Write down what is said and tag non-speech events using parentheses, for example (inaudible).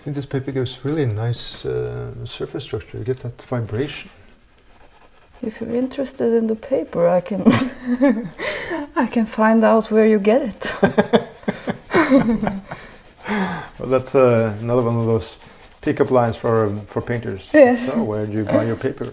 I think this paper gives really nice uh, surface structure. You get that vibration. If you're interested in the paper, I can (laughs) I can find out where you get it. (laughs) Well, that's uh, another one of those pickup lines for um, for painters. Yes. So, where do you buy your paper?